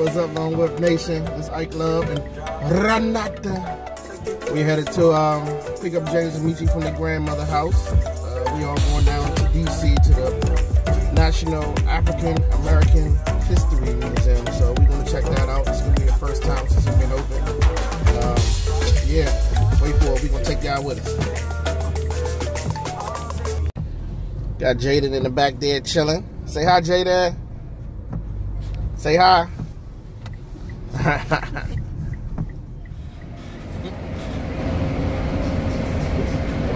What's up, Lone Wolf Nation? It's Ike Luv and Renata. We headed to um, pick up James and Michi from the grandmother house. Uh, we are going down to DC to the National African American History Museum. So we're gonna check that out. It's gonna be the first time since it's been open. Um, yeah, wait for it. We're gonna take y'all with us. Got Jaden in the back there chilling. Say hi, Jaden. Say hi. On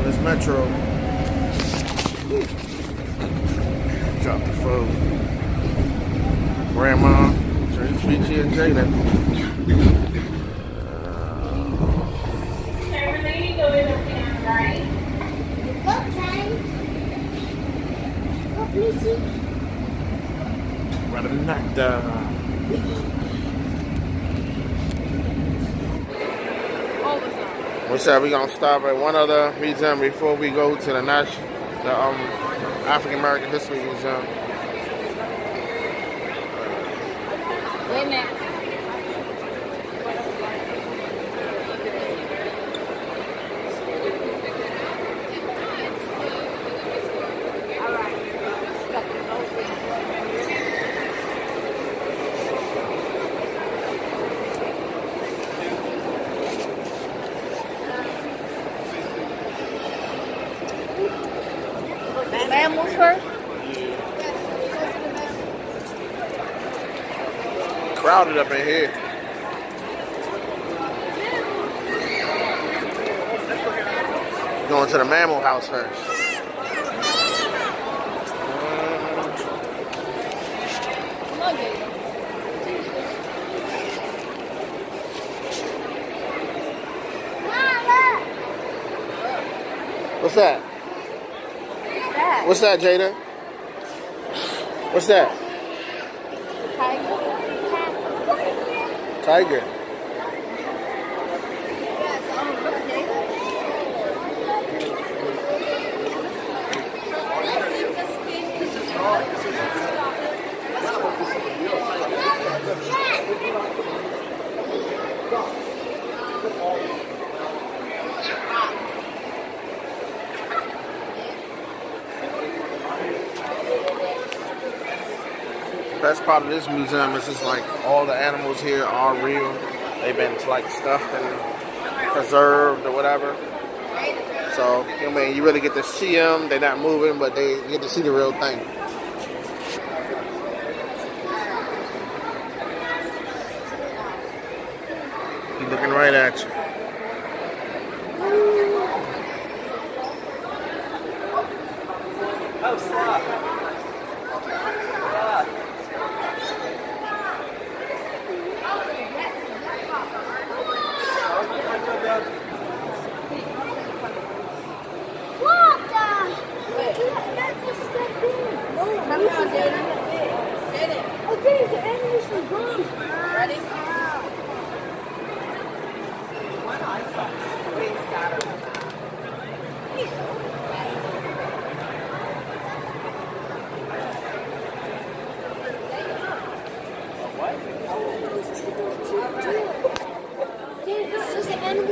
this metro. Drop the phone. Grandma, James Peachy and Jaden. Everybody go in the We said we're gonna stop at one other museum before we go to the national, the um, African American History Museum. Wait a minute. Crowded up in here. Going to the mammal house first. What's that? That. What's that, Jada? What's that? Tiger. Tiger. Best part of this museum is just like all the animals here are real. They've been like stuffed and preserved or whatever. So, I mean, you really get to see them. They're not moving, but they get to see the real thing. He's looking right at you. Oh, Ready?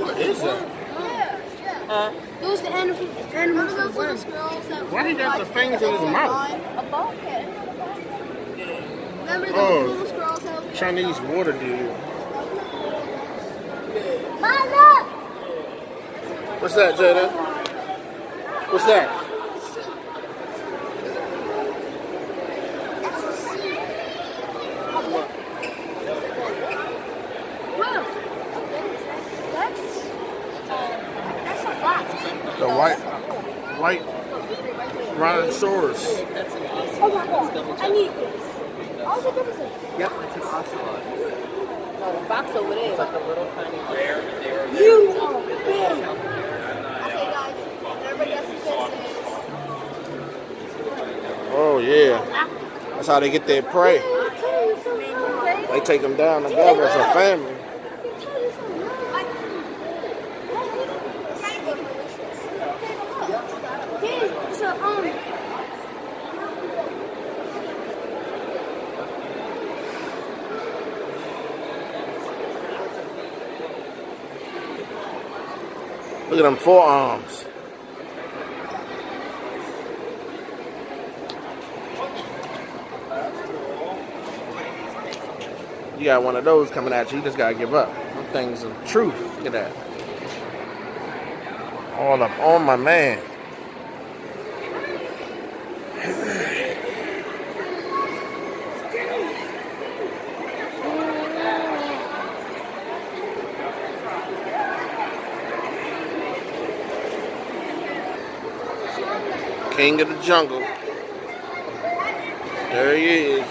What is that? Huh? Those the animals. Animals. Those little squirrels that Why he got the fingers in his mouth? A bulkhead. Remember oh. those Oh. Little squirrels that Chinese water dude. Mother! What's that, Jada? What's that? Whoa! That's that's a fox. The white, white rhinoceros. Oh my god! I need this. Oh, the difference is Yep, it's an ocelot. No, the fox over there. It's like a little tiny bear. You are big. Okay, guys. Everybody has to guess Oh yeah, that's how they get their prey. They take them down together as a family. Look at them forearms. You got one of those coming at you, you just gotta give up. Them things are truth. Look at that. All up on my man. King of the jungle. There he is.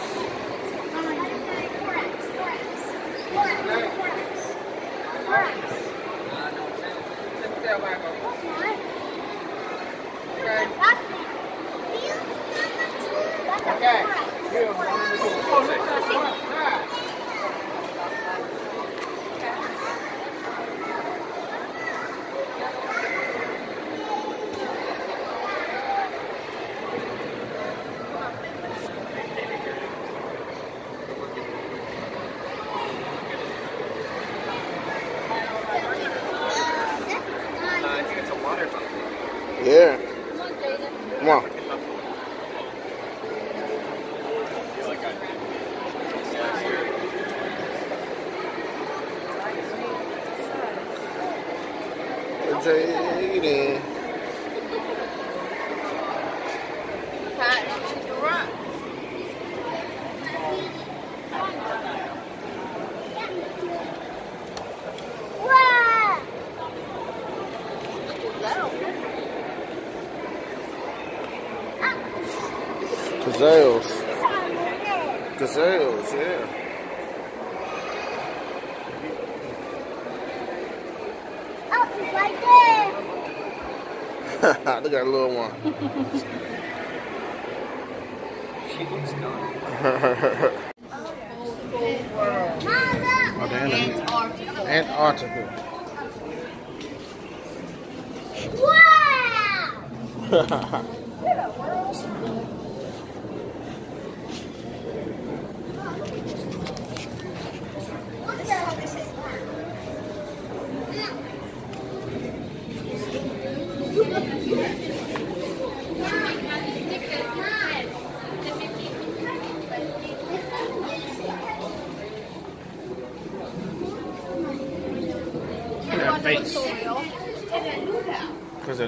I think it's a water buffalo. Yeah. Come on. It's like a Jaden. Pat, you run. Wow! Gazelles. Gazelles, yeah. Oh, it's right there. Look at that little one. She looks done. Mama! Oh, the. Antarctica. Wow!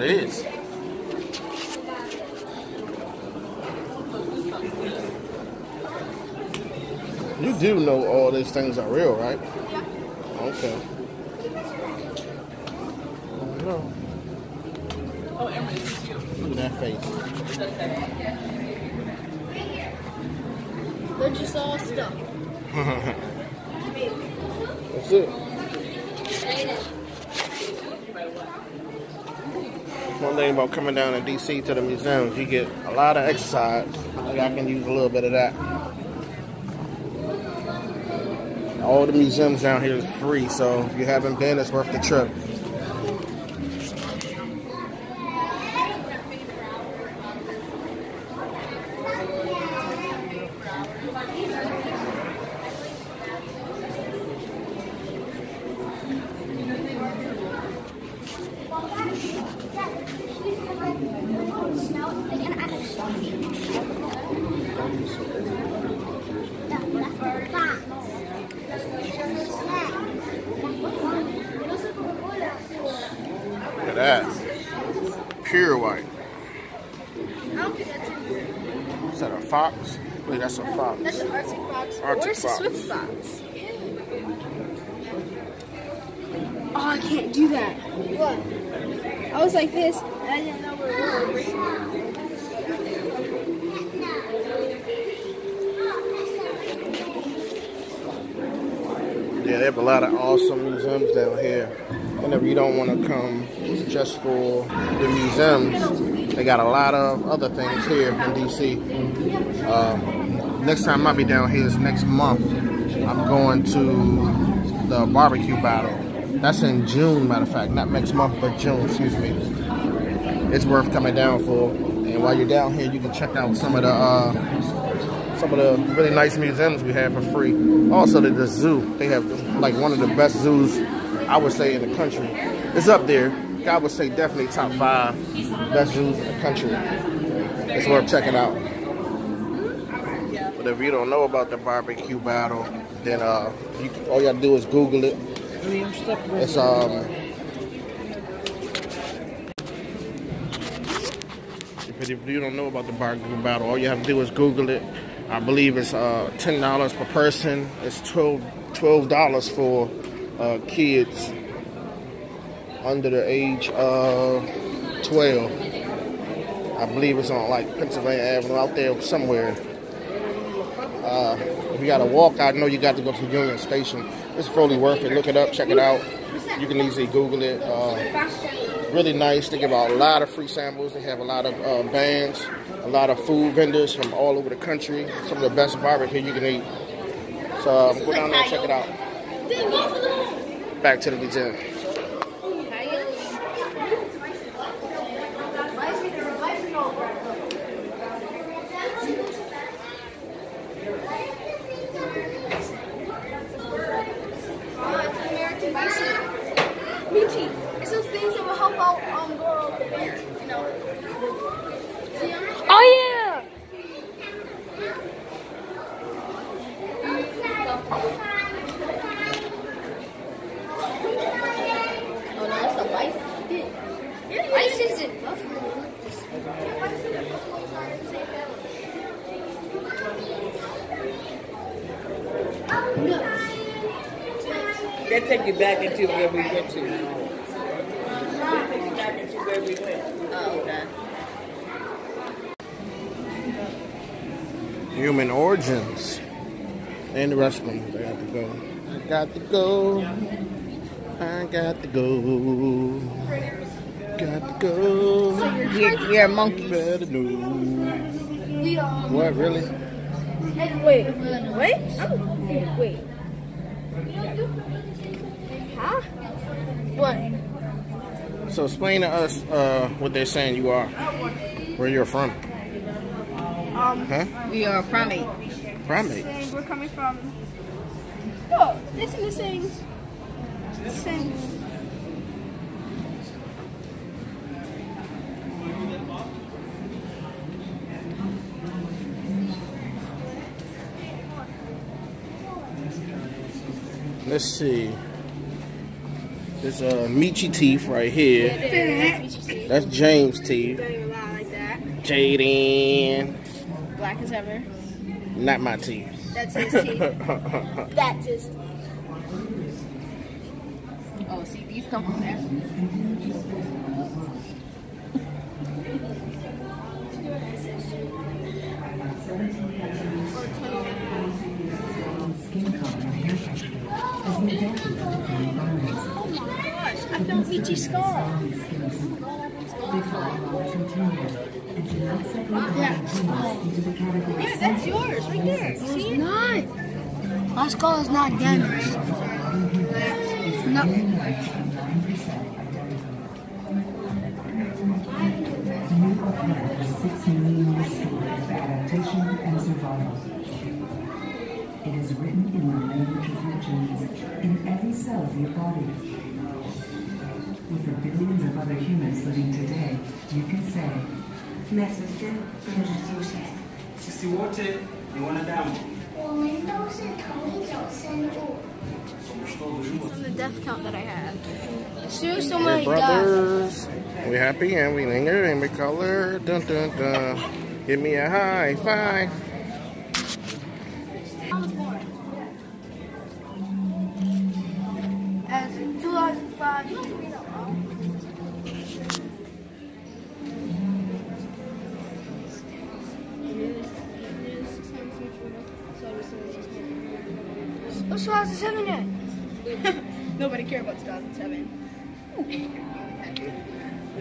it is. You do know all these things are real, right? Okay. I know. Look at that face. They're just all stuff. That's it. One thing about coming down to DC to the museums, you get a lot of exercise. I can use a little bit of that. All the museums down here is free, so if you haven't been, it's worth the trip. Look at that. Pure white. I don't think that's a, Is that a fox? Wait, that's a fox. that's an Arctic fox. Arctic or it's fox. a Swift fox. Oh, I can't do that. What? I was like this, and I didn't know where it was. Yeah, they have a lot of awesome museums down here. Whenever you don't want to come just for the museums, they got a lot of other things here in DC. Um, next time I'll be down here is next month. I'm going to the barbecue battle. That's in June, matter of fact, not next month, but June, excuse me. It's worth coming down for. And while you're down here, you can check out some of the uh, some of the really nice museums we have for free. Also, the, the zoo. They have like one of the best zoos, I would say, in the country. It's up there. I would say definitely top five best zoos in the country. It's worth checking out. But if you don't know about the barbecue battle, then uh, you, all you to do is Google it. It's um. If you don't know about the barbecue battle, all you have to do is Google it. I believe it's uh, ten dollars per person. It's 12 dollars for uh, kids under the age of twelve. I believe it's on like Pennsylvania Avenue out there somewhere. Uh, if you got to walk, I know you got to go to Union Station. It's fully worth it. Look it up, check it out. You can easily Google it. Uh, really nice. They give out a lot of free samples. They have a lot of uh, bands, a lot of food vendors from all over the country. Some of the best barbecue here you can eat. So um, go down there and check it out. Back to the museum. Uh, it's an American bison. Michi, it's those things that will help out um girl the bear, you know. See 'em? Oh yeah. Oh no, that's a bison. Yeah, bison's buffalo. That take you back into where we went to. That take you back into where we went. Oh, okay. Human origins. And the rest of them. I got to go. I got to go. Got to go. Got to go. Monkeys. Better know. Um. What, really? Wait. Wait. I'm confused. Wait. Huh? What? So explain to us uh, what they're saying you are. Where you're from. Um. Huh? We are primate. Primate. we're coming from. No, this is the same. Same. Let's see. There's uh, Michi teeth right here. It That's James teeth. Bang like that. Jaden. Black as ever. Not my teeth. That's his teeth. That's his teeth. These come from Africa. Oh my gosh, I Michi's scar. Yeah, that's yours right there. See? Not. My skull is not damaged. Six million year story of adaptation and survival. It is written in the language of your genes, in every cell of your body. With the billions of other humans living today, you can say, Messenger, introduce Sisi wote ni wanadamu. 我们 on the death count that I had. so soon as somebody brothers, died. We happy and we linger and we color. Dun dun dun. Give me a high five.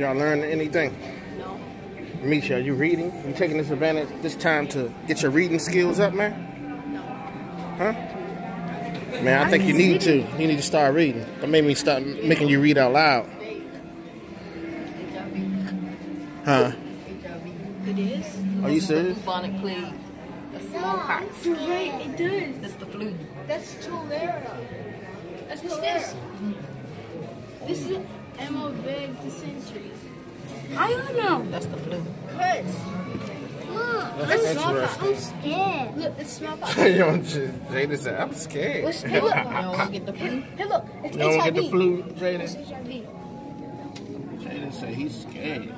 Y'all learn anything? No. Misha, are you reading? You taking this advantage this time to get your reading skills up, man? No. Huh? Man, I think you need to. You need to start reading. That made me start making you read out loud. Huh? It is? Are you serious? Bubonic plague. The smallpox. You're right, it does. That's the flu. That's Cholera. That's what's this. This is Emo big dysentery? I don't know. That's the flu. Cause look, That's it's smallpox. interesting. I'm scared. Look, it's smallpox. Yo, Jaden said, I'm scared. Let's hey, look. You don't want to get the flu? Hey, look, it's You don't HIV. get the flu, It's Jaden? HIV. Jaden said he's scared.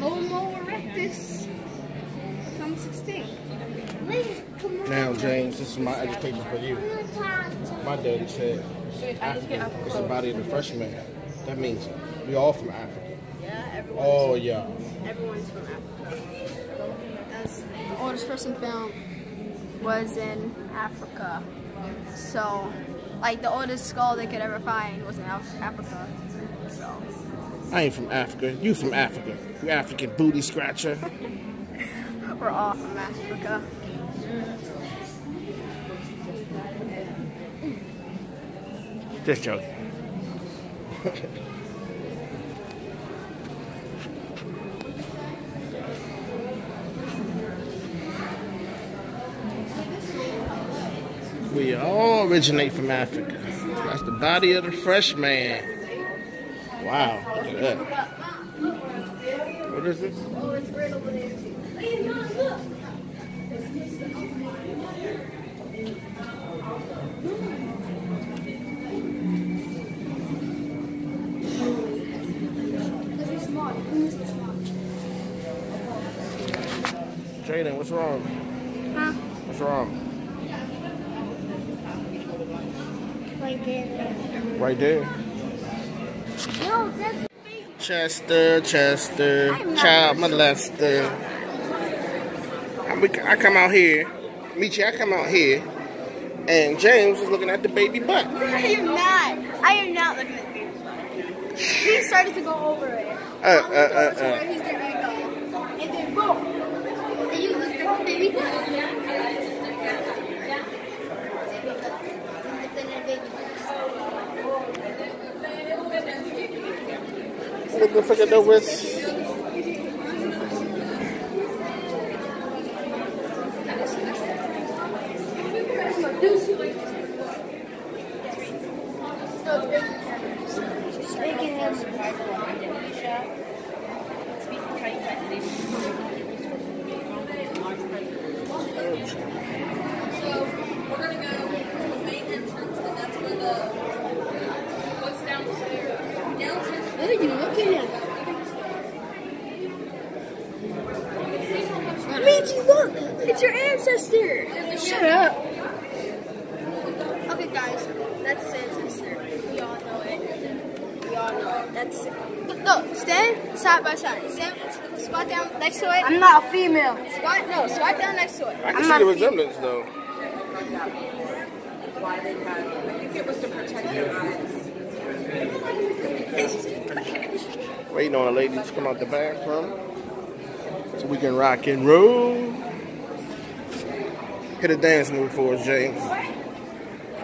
Homo erectus. Comes extinct. Now, James, this is my education for you. My daddy said Africa is the body of the freshman. That means we all from Africa. Yeah, everyone's, Oh, yeah. everyone's from Africa. That's the oldest person found was in Africa. So, like the oldest skull they could ever find was in Africa. So, I ain't from Africa. You from Africa. You African booty scratcher. we're all from Africa. Just joking. we all originate from Africa. That's the body of the fresh man. Wow, look at that. What is this? Jaden, what's wrong? Huh? What's wrong? Right there. Right there. No, that's Chester, Chester, child molester. I, I come out here, Michi, I come out here, and James is looking at the baby butt. I am not. I am not looking at the baby. butt. He started to go over it. Uh, uh, uh, uh. he's gonna go. And then boom. Looked at the baby butt. And then the baby butt. What the fuck is that with? What are you looking at? Michi, look! It's your ancestor! Shut up! Okay, guys, that's his ancestor. We all know it. We all know it. That's Look, stand side by side. Stand, squat down next to it. I'm not a female. Squat, no, squat down next to it. I can I'm see the resemblance though. Why they had, I think it was to protect their eyes. Waiting on a lady to come out the bathroom so we can rock and roll. Hit a dance move for us, James.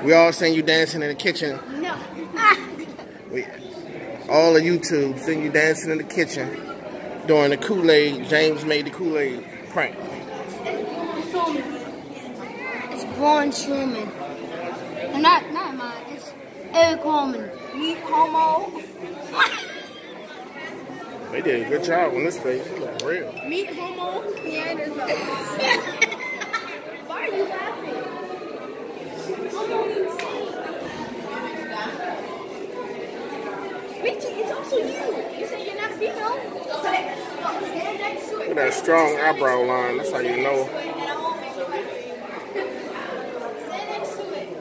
We all seen you dancing in the kitchen. No. We, all of YouTube seen you dancing in the kitchen during the Kool-Aid. James made the Kool-Aid prank. It's Braun Strowman. And not, not mine. It's Eric Holman. Meet homo. They did a good job on this face. It look real. Meet homo Neanderthal. Why are you laughing? Michi, it's also you. You say you're not female. Okay. No, stand next to it. Look at that strong eyebrow line. That's how you know. And I won't make it right for you. Stand next to it.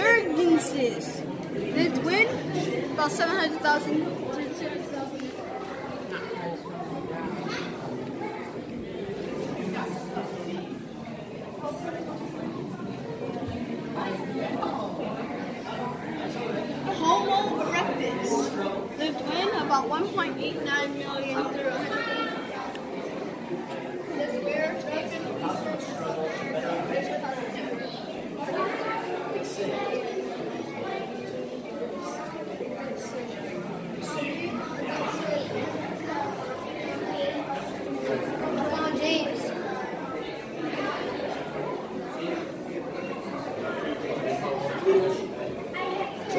Heidelbergensis. Lived when? About 700,000. Homo erectus lived when? About 1.89 million through 100. Lived where? Eastern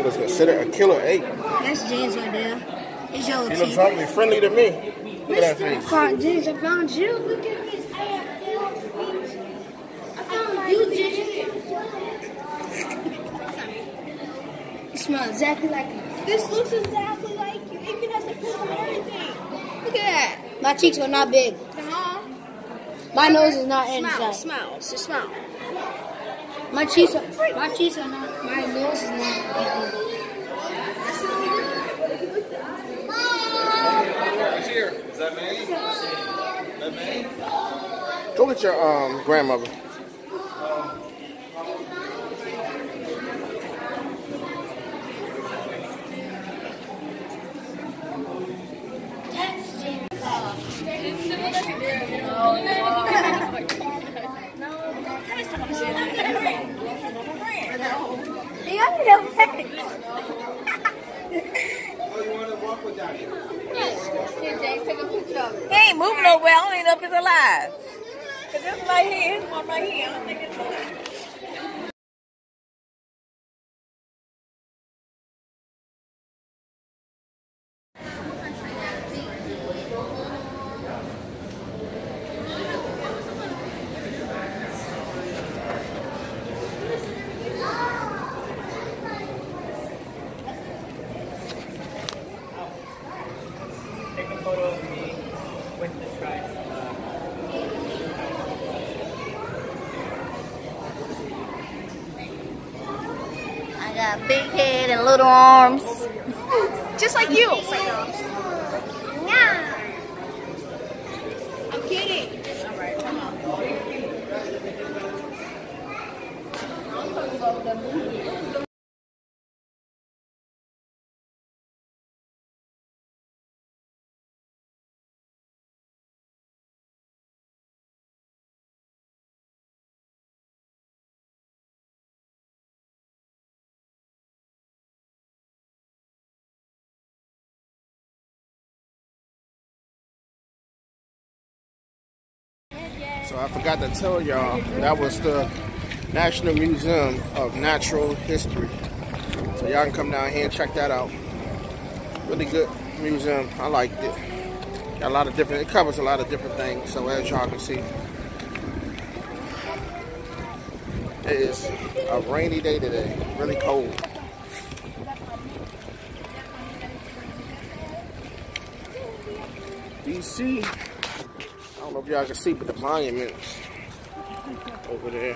was considered a killer ape. That's James right there. His yellow He teeth. looks awfully friendly to me. Look at that face. Found James, I found you. Look at this. I have I found you, James. You smell exactly like me. This looks exactly like you. Even has a pimple and everything. Look at that. My cheeks are not big. Come on. My nose is not Smile, inside. smile. Just smile. My cheeks are my cheeks are not my nose is not that big. Who's that me? Is that me? Go get your um grandmother. He ain't moving nowhere. I don't even know if it's alive. Cause it's right here. It's one right here. I don't think it's alive. Take a photo of me with the tribe. I got big head and little arms. Just like you. Yeah. I'm kidding. So I forgot to tell y'all that was the National Museum of Natural History. So y'all can come down here and check that out. Really good museum. I liked it. Got a lot of different. It covers a lot of different things. So as y'all can see, it is a rainy day today. Really cold. DC. Don't know if y'all can see, but the monuments over there,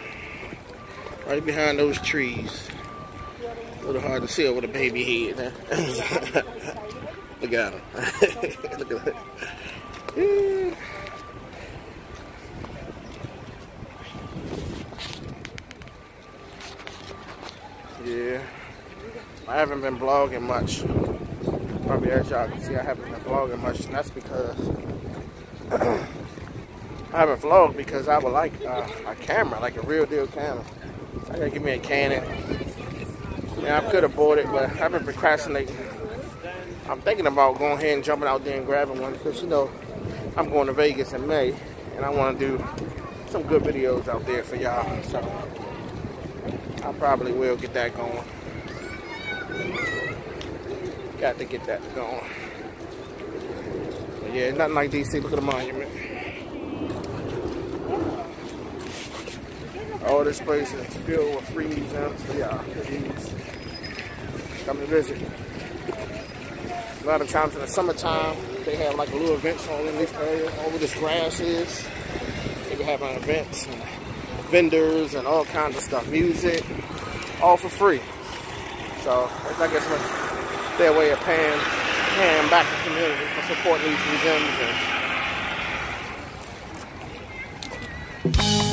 right behind those trees. A little hard to see over the baby head. Huh? Look at him. Look at that. Yeah. Yeah. I haven't been blogging much. Probably as y'all can see, I haven't been blogging much, and that's because I haven't vlogged because I would like uh, a camera, like a real deal camera. I gotta give me a Canon. Yeah, I could have bought it, but I've been procrastinating. I'm thinking about going ahead and jumping out there and grabbing one because you know I'm going to Vegas in May, and I want to do some good videos out there for y'all. So I probably will get that going. Got to get that going. But yeah, nothing like DC. Look at the monument. All this place is filled with free museums for y'all. Please come to visit. A lot of times in the summertime, they have like a little events all in this area, all where this grass is. They be having events and vendors and all kinds of stuff, music, all for free. So I guess what their way of paying, paying back the community for supporting these museums. And